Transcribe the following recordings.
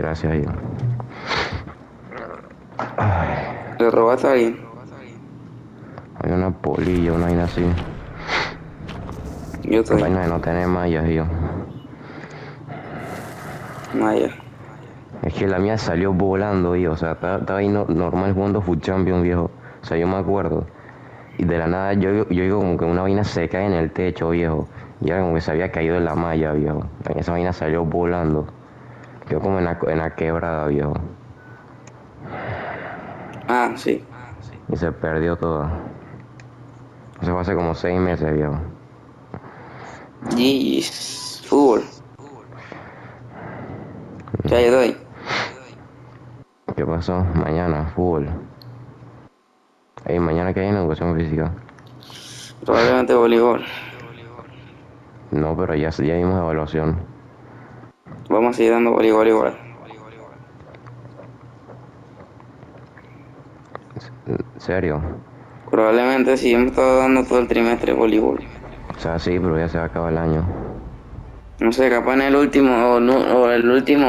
Gracias a Dios. ¿Le robaste a alguien? Hay una polilla, una vaina así. Yo estoy. Vaina de no tener mallas, yo. Maya. Es que la mía salió volando, yo. O sea, estaba, estaba ahí no- normal jugando Food Champion, viejo. O sea, yo me acuerdo. Y de la nada yo, yo digo como que una vaina se cae en el techo, viejo. Y era como que se había caído en la malla, viejo. Esa vaina salió volando. Quedó como en la, en la quebrada, viejo. Ah, sí. Y se perdió todo. Eso fue hace como seis meses, viejo. GG's. Fútbol. Ya, yo doy. ¿Qué pasó? Mañana, fútbol. Ey, mañana que hay en educación física. Probablemente voleibol. No, pero ya, ya dimos evaluación. Vamos a seguir dando voleibol igual. ¿En serio? Probablemente sí hemos estado dando todo el trimestre voleibol. O sea, sí, pero ya se va a acabar el año. No sé, capaz en el último, o, no- o el último,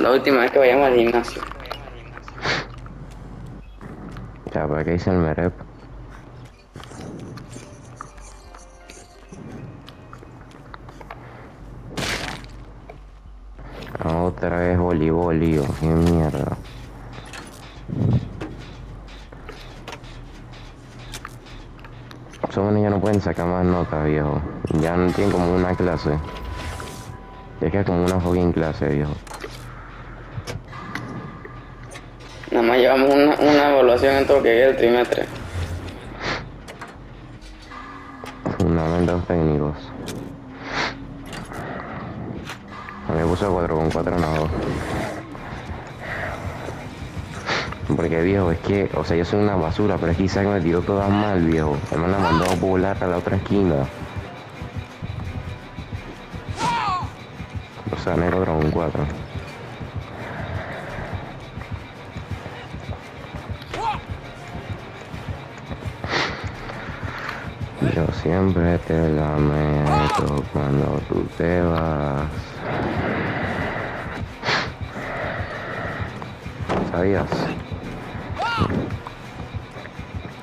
la última vez que vayamos al gimnasio. O sea, ¿para qué hice el MEREP? Voleibol, lío. Qué mierda. Esos manes ya no pueden sacar más notas, viejo. Ya no tienen como una clase. Es que es como una fucking clase, viejo. Nada más llevamos una, una evaluación en todo lo que queda el trimestre. Fundamentos técnicos. Me puse 4 con 4 en la dos. Porque viejo, es que, o sea, yo soy una basura, pero es que Isaac me tiró todas mal, viejo. Él me la mandó a volar a la otra esquina. O sea, me 4 con 4. Yo siempre te lamento cuando tú te vas. ¿Sabías?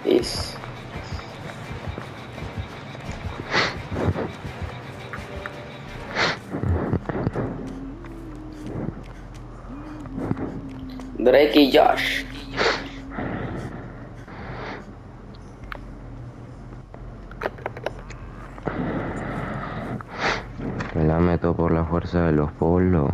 Is. Drake y Josh. Me la meto por la fuerza de los polos.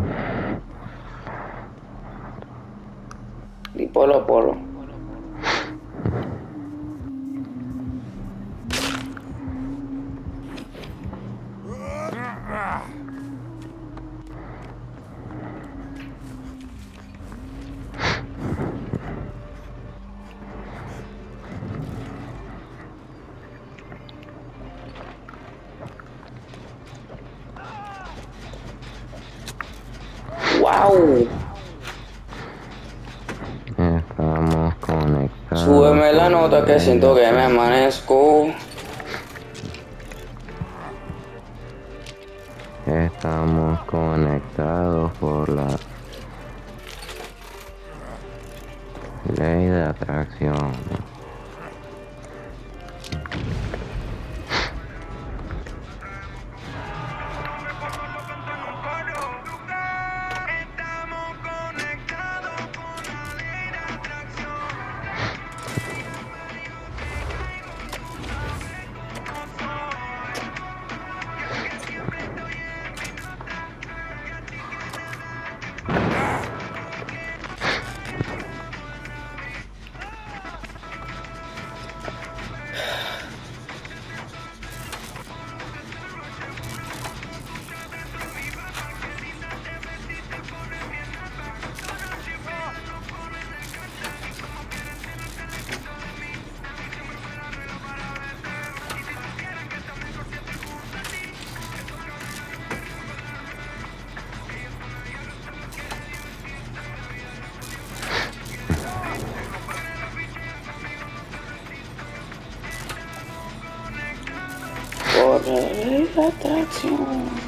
Súbeme la nota que siento que me de atracción.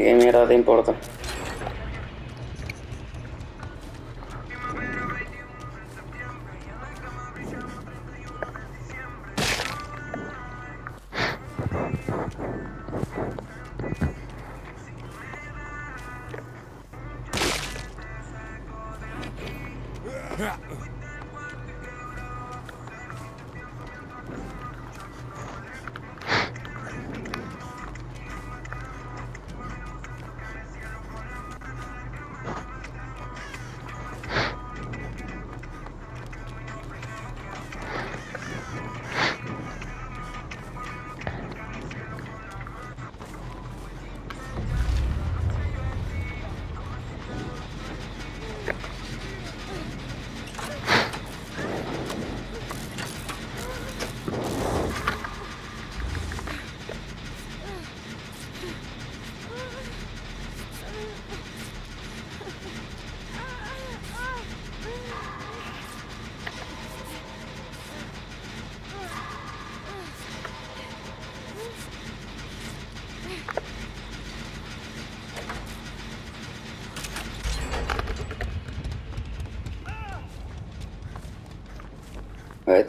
¿Qué mierda te importa?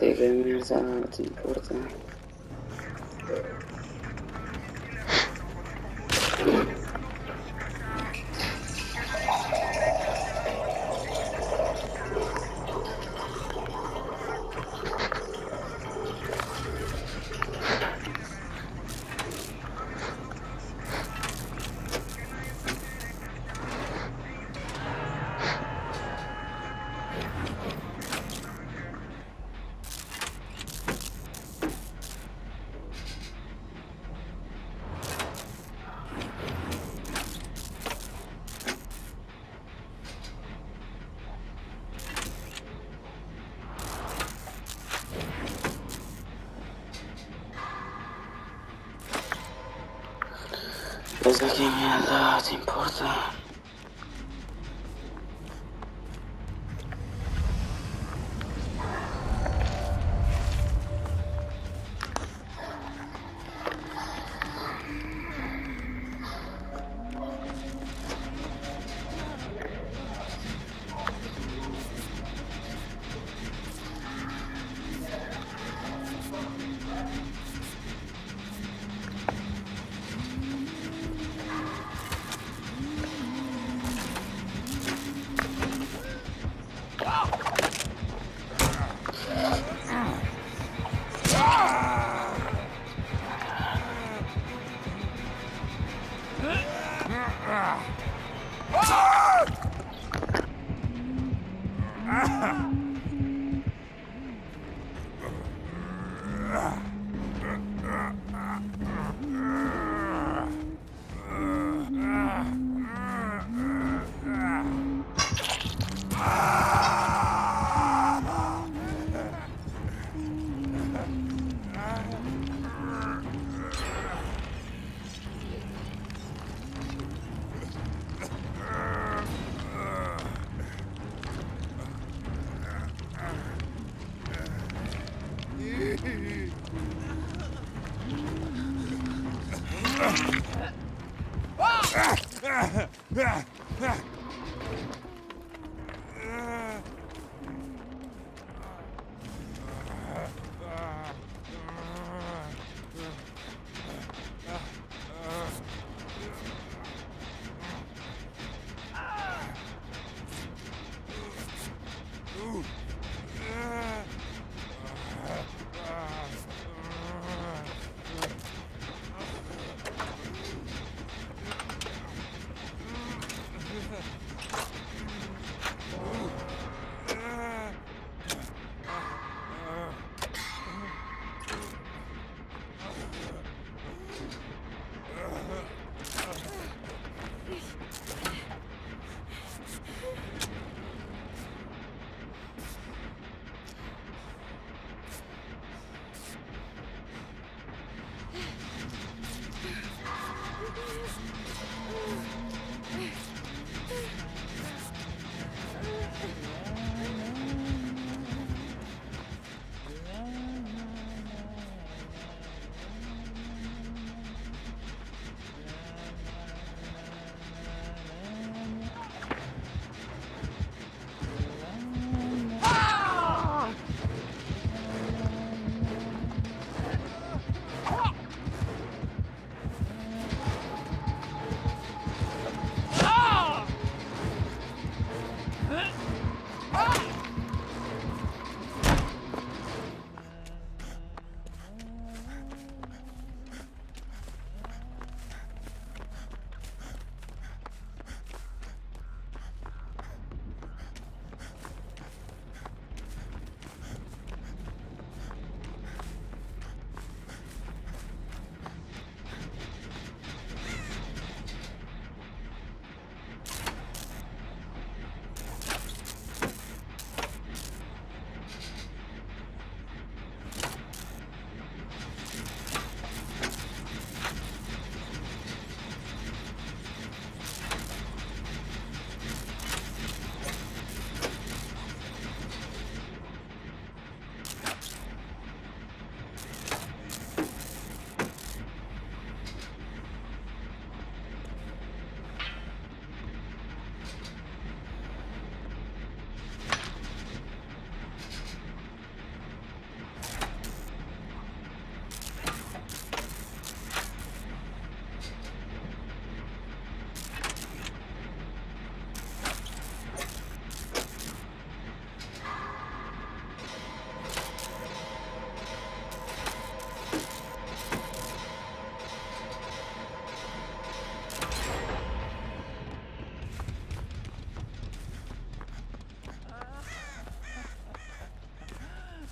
Vete, qué mierda no te importa. Desde qué mierda te importa. soon.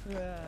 Yeah.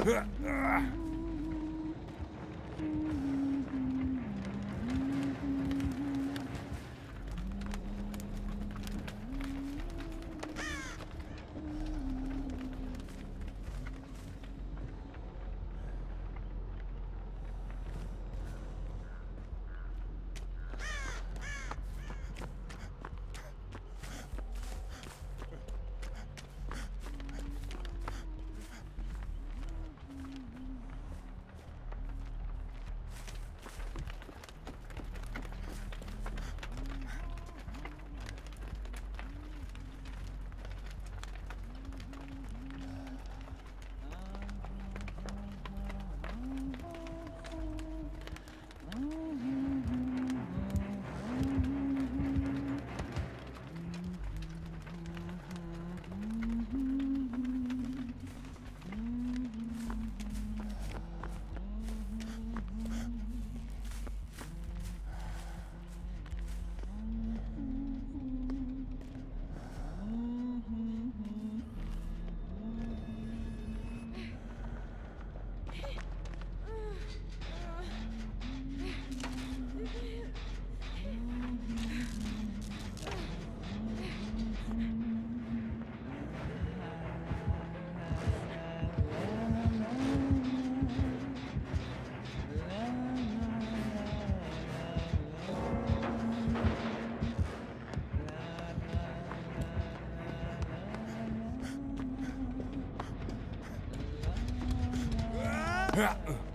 Ah! うん。